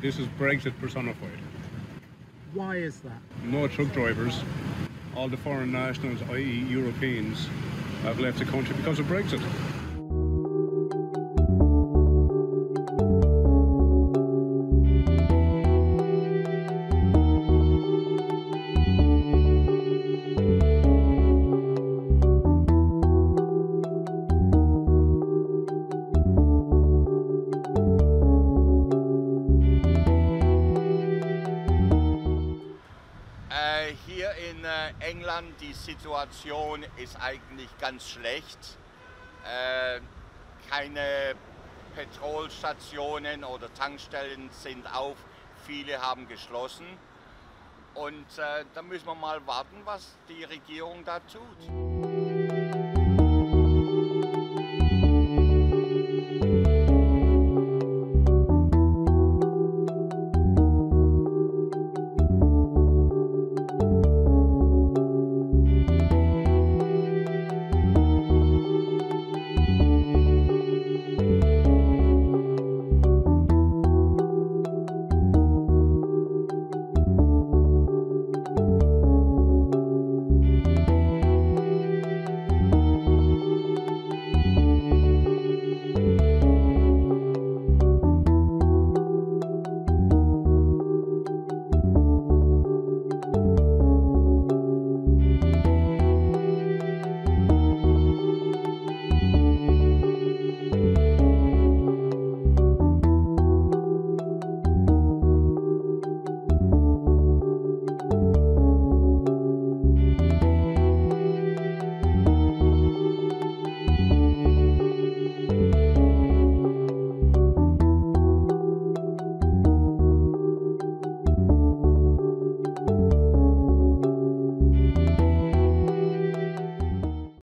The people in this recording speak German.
This is Brexit personified. Why is that? No truck drivers. All the foreign nationals, i.e., Europeans, have left the country because of Brexit. Äh, hier in äh, England die Situation ist eigentlich ganz schlecht. Äh, keine Petrolstationen oder Tankstellen sind auf, viele haben geschlossen. Und äh, da müssen wir mal warten, was die Regierung da tut.